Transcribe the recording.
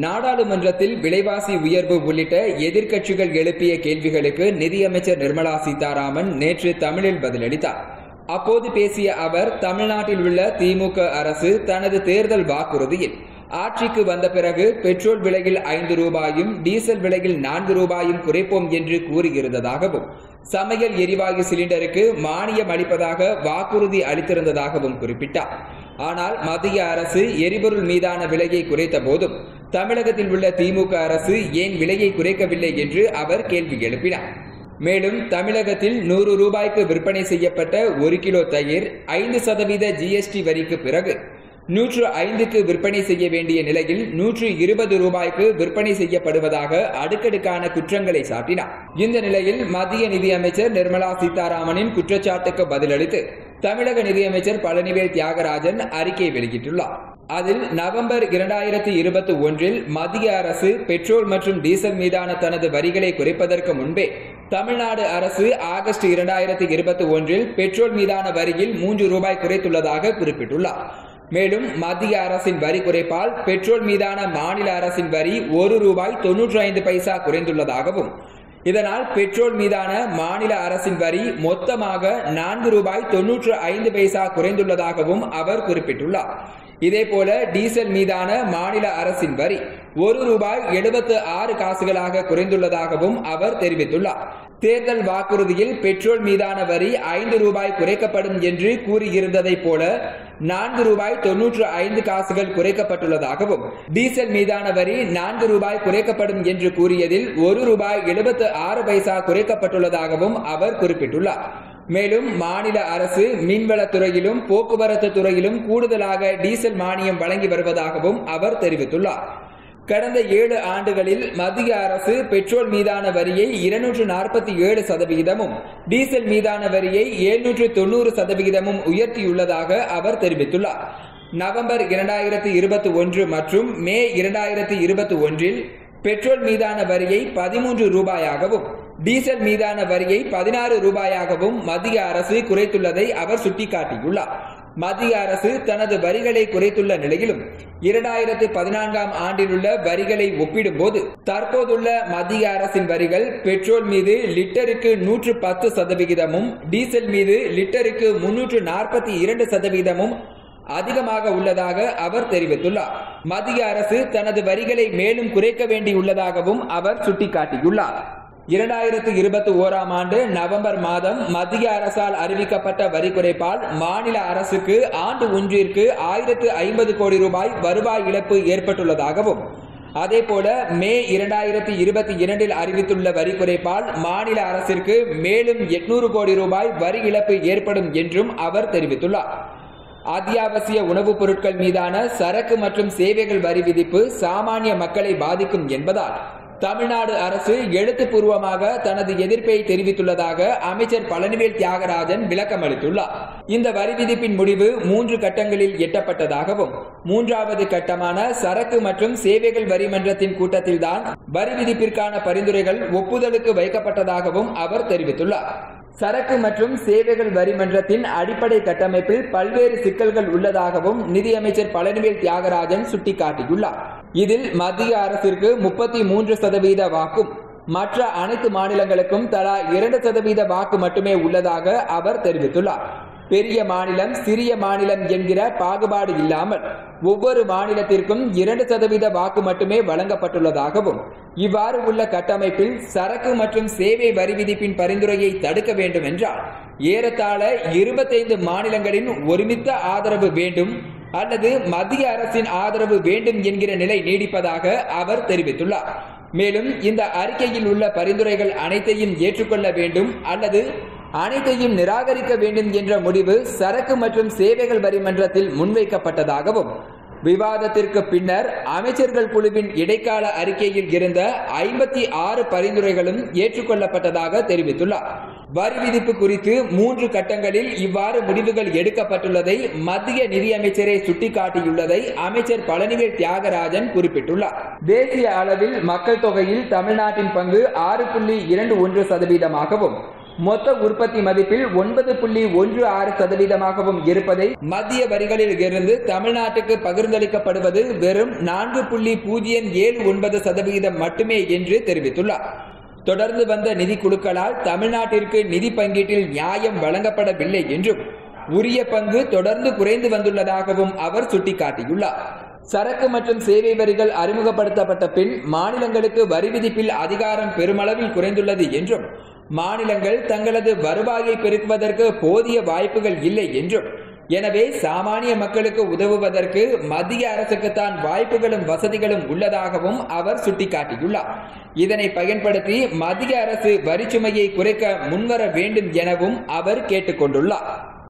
நாடாளுமன்றத்தில் விலைவாசி உயர்வு உள்ளிட்ட எதிர்க்கட்சிகள் எழுப்பிய கேள்விகளுக்கு நிதியமைச்சர் நிர்மலா சீதாராமன் நேற்று தமிழில் பதிலளித்தார். அப்போது பேசிய அவர் தமிழ்நாட்டில் உள்ள திமுக அரசு தனது தேர்தல் வாக்குறுதியில் ஆட்சிக்கு வந்த பிறகு பெட்ரோல் விலையில் ஐந்து ரூபாயும் டீசல் விலையில் நான்கு ரூபாயும் குறைப்போம் என்று கூறியிருந்ததாகவும் சமையல் எரிவாயு சிலிண்டருக்கு மானியம் அளிப்பதாக வாக்குறுதி அளித்திருந்ததாகவும் குறிப்பிட்டார். ஆனால் மத்திய அரசு எரிபொருள் மீதான விலையை குறைத்த போதும் தமிழகத்தில் உள்ள திமுக அரசு ஏன் விலையை குறைக்கவில்லை என்று அவர் கேள்வி எழுப்பினார். மேலும் தமிழகத்தில் நூறு ரூபாய்க்கு விற்பனை செய்யப்பட்ட ஒரு கிலோ தயிர் ஐந்து சதவீத ஜிஎஸ்டி வரிக்கு பிறகு நூற்று ஐந்துக்கு விற்பனை செய்ய வேண்டிய நிலையில் நூற்று இருபது ரூபாய்க்கு விற்பனை செய்யப்படுவதாக அடுக்கடுக்கான குற்றங்களை சாட்டினார். இந்த நிலையில் மத்திய நிதியமைச்சர் நிர்மலா சீதாராமனின் குற்றச்சாட்டுக்கு பதிலளித்து தமிழக நிதியமைச்சர் பழனிவேல் தியாகராஜன் அறிக்கை வெளியிட்டுள்ளார். அதில் நவம்பர் இரண்டாயிரத்தி இருபத்தி ஒன்றில் மத்திய அரசு பெட்ரோல் மற்றும் டீசல் மீதான தனது வரிகளை குறைப்பதற்கு முன்பே தமிழ்நாடு அரசு ஆகஸ்ட் இரண்டாயிரத்தி இருபத்தி ஒன்றில் பெட்ரோல் மீதான வரியில் மூன்று ரூபாய் குறைத்துள்ளதாக குறிப்பிட்டுள்ளார். மேலும் மத்திய அரசின் வரி குறைப்பால் பெட்ரோல் மீதான மாநில அரசின் வரி ஒரு ரூபாய் தொன்னூற்றி ஐந்து பைசா குறைந்துள்ளதாகவும் இதனால் பெட்ரோல் மீதான மாநில அரசின் வரி மொத்தமாக நான்கு ரூபாய் தொன்னூற்று ஐந்து பைசா குறைந்துள்ளதாகவும் அவர் குறிப்பிட்டுள்ளார். இதேபோல டீசல் மீதான மாநில அரசின் வரி ஒரு ரூபாய் எழுபத்து ஆறு காசுகளாக குறைந்துள்ளதாகவும் அவர் தெரிவித்துள்ளார். தேர்தல் வாக்குறுதியில் பெட்ரோல் மீதான வரி ஐந்து ரூபாய் குறைக்கப்படும் என்று கூறியிருந்ததைப் போல நான்கு ரூபாய் தொன்னூற்று ஐந்து காசுகள் குறைக்கப்பட்டுள்ளதாகவும் டீசல் மீதான வரி நான்கு ரூபாய் குறைக்கப்படும் என்று கூறியதில் ஒரு ரூபாய் எழுபத்து ஆறு பைசா குறைக்கப்பட்டுள்ளதாகவும் அவர் குறிப்பிட்டுள்ளார். மேலும் மாநில அரசு மீன்வளத்துறையிலும் போக்குவரத்து துறையிலும் கூடுதலாக டீசல் மானியம் வழங்கி வருவதாகவும் அவர் தெரிவித்துள்ளார். கடந்த ஏழு ஆண்டுகளில் மத்திய அரசு பெட்ரோல் மீதான வரியை இருநூற்று நாற்பத்தி ஏழு சதவிகிதமும் டீசல் மீதான வரியை எழுநூற்று தொன்னூறு சதவிகிதமும் உயர்த்தியுள்ளதாக அவர் தெரிவித்துள்ளார். நவம்பர் இரண்டாயிரத்தி இருபத்தி ஒன்று மற்றும் மே இரண்டாயிரத்தி இருபத்தி ஒன்றில் பெட்ரோல் மீதான வரியை பதிமூன்று ரூபாயாகவும் டீசல் மீதான வரியை பதினாறு ரூபாயாகவும் மத்திய அரசு குறைத்துள்ளதை அவர் சுட்டிக்காட்டியுள்ளார். மத்திய அரசு தனது வரிகளை குறைத்துள்ள நிலையிலும் இரண்டாயிரத்து பதினான்காம் ஆண்டில் உள்ள வரிகளை ஒப்பிடும்போது தற்போதுள்ள மத்திய அரசின் வரிகள் பெட்ரோல் மீது லிட்டருக்கு நூற்று பத்து சதவிகிதமும் டீசல் மீது லிட்டருக்கு முன்னூற்று நாற்பத்தி இரண்டு சதவீதமும் அதிகமாக உள்ளதாக அவர் தெரிவித்துள்ளார். மத்திய அரசு தனது வரிகளை மேலும் குறைக்க வேண்டியுள்ளதாகவும் அவர் சுட்டிக்காட்டியுள்ளார். இரண்டாயிரத்து இருபத்தி ஓராம் ஆண்டு நவம்பர் மாதம் மத்திய அரசால் அறிவிக்கப்பட்ட வரி குறைப்பால் மாநில அரசுக்கு ஆண்டு ஒன்றிற்கு ஆயிரத்து ஐம்பது கோடி ரூபாய் வருவாய் இழப்பு ஏற்பட்டுள்ளதாகவும் அதேபோல மே இரண்டாயிரத்தி இருபத்தி இரண்டில் அறிவித்துள்ள வரி குறைப்பால் மாநில அரசிற்கு மேலும் எட்நூறு கோடி ரூபாய் வரி இழப்பு ஏற்படும் என்றும் அவர் தெரிவித்துள்ளார். அத்தியாவசிய உணவுப் பொருட்கள் மீதான சரக்கு மற்றும் சேவைகள் வரி விதிப்பு சாமானிய மக்களை பாதிக்கும் என்பதால் தமிழ்நாடு அரசு எழுத்துப்பூர்வமாக தனது எதிர்ப்பை தெரிவித்துள்ளதாக அமைச்சர் பழனிவேல் தியாகராஜன் விளக்கம் அளித்துள்ளார். இந்த வரி விதிப்பின் முடிவு மூன்று கட்டங்களில் எட்டப்பட்டதாகவும் மூன்றாவது கட்டமான சரக்கு மற்றும் சேவைகள் வரி மன்றத்தின் கூட்டத்தில்தான் வரி விதிப்பிற்கான பரிந்துரைகள் ஒப்புதலுக்கு வைக்கப்பட்டதாகவும் அவர் தெரிவித்துள்ளார். சரக்கு மற்றும் சேவைகள் வரி மன்றத்தின் அடிப்படை கட்டமைப்பில் பல்வேறு சிக்கல்கள் உள்ளதாகவும் நிதியமைச்சர் பழனிவேல் தியாகராஜன் சுட்டிக்காட்டியுள்ளார். இதில் மத்திய அரசிற்கு முப்பத்தி மூன்று சதவீத வாக்கும் மற்ற அனைத்து மாநிலங்களுக்கும் தலா இரண்டு சதவீத வாக்கு மட்டுமே உள்ளதாக அவர் தெரிவித்துள்ளார். பெரிய மாநிலம் சிறிய மாநிலம் என்கிற பாகுபாடு இல்லாமல் ஒவ்வொரு மாநிலத்திற்கும் இரண்டு சதவீத வாக்கு மட்டுமே வழங்கப்பட்டுள்ளதாகவும் இவ்வாறு உள்ள கட்டமைப்பில் சரக்கு மற்றும் சேவை வரி விதிப்பின் பரிந்துரையை தடுக்க வேண்டும் என்றால் ஏறத்தாழ இருபத்தைந்து மாநிலங்களின் ஒருமித்த ஆதரவு வேண்டும் அல்லது மத்திய அரசின் ஆதரவு வேண்டும் என்கிற நிலை நீடிப்பதாக அவர் தெரிவித்துள்ளார். மேலும் இந்த அறிக்கையில் உள்ள பரிந்துரைகள் அனைத்தையும் ஏற்றுக்கொள்ள வேண்டும் அல்லது அனைத்தையும் நிராகரிக்க வேண்டும் என்ற முடிவு சரக்கு மற்றும் சேவைகள் வரி மன்றத்தில் முன்வைக்கப்பட்டதாகவும் விவாதத்திற்கு பின்னர் அமைச்சர்கள் குழுவின் இடைக்கால அறிக்கையில் இருந்த ஐம்பத்தி ஆறு பரிந்துரைகளும் ஏற்றுக்கொள்ளப்பட்டதாக தெரிவித்துள்ளார். வரி விதிப்பு குறித்து மூன்று கட்டங்களில் இவ்வாறு முடிவுகள் எடுக்கப்பட்டுள்ளதை மத்திய நிதியமைச்சரே சுட்டிக்காட்டியுள்ளதை அமைச்சர் பழனிவேல் தியாகராஜன் குறிப்பிட்டுள்ளார். தேசிய அளவில் மக்கள் தொகையில் தமிழ்நாட்டின் பங்கு ஆறு புள்ளி இரண்டு ஒன்று சதவீதமாகவும் மொத்த உற்பத்தி மதிப்பில் ஒன்பது புள்ளி ஒன்று ஆறு சதவீதமாகவும் இருப்பதை மத்திய வரிகளில் இருந்து தமிழ்நாட்டுக்கு பகிர்ந்தளிக்கப்படுவது வெறும் நான்கு புள்ளி பூஜ்ஜியம் ஏழு ஒன்பது சதவீதம் மட்டுமே என்று தெரிவித்துள்ளார். தொடர்ந்து வந்த நிதி குழுக்களால் தமிழ்நாட்டிற்கு நிதி பங்கீட்டில் நியாயம் வழங்கப்படவில்லை என்றும் உரிய பங்கு தொடர்ந்து குறைந்து வந்துள்ளதாகவும் அவர் சுட்டிக்காட்டியுள்ளார். சரக்கு மற்றும் சேவை வரிகள் அறிமுகப்படுத்தப்பட்ட பின் மாநிலங்களுக்கு வரி விதிப்பில் அதிகாரம் பெருமளவில் குறைந்துள்ளது என்றும் மாநிலங்கள் தங்களது வருவாயை பெருக்குவதற்கு போதிய வாய்ப்புகள் இல்லை என்றும் எனவே சாமானிய மக்களுக்கு உதவுவதற்கு மத்திய அரசுக்குத்தான் வாய்ப்புகளும் வசதிகளும் உள்ளதாகவும் அவர் சுட்டிக்காட்டியுள்ளார். இதனை பயன்படுத்தி மத்திய அரசு வரிச்சுமையை குறைக்க முன்வர வேண்டும் எனவும் அவர் கேட்டுக்கொண்டுள்ளார்.